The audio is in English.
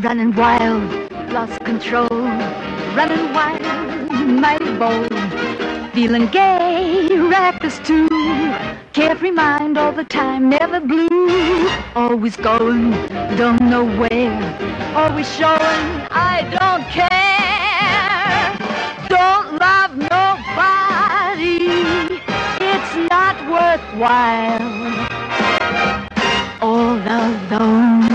Running wild, lost control, running wild, mighty bold, feeling gay, reckless too, carefree mind all the time, never blue, always going, don't know where, always showing I don't care, don't love nobody, it's not worthwhile, all alone.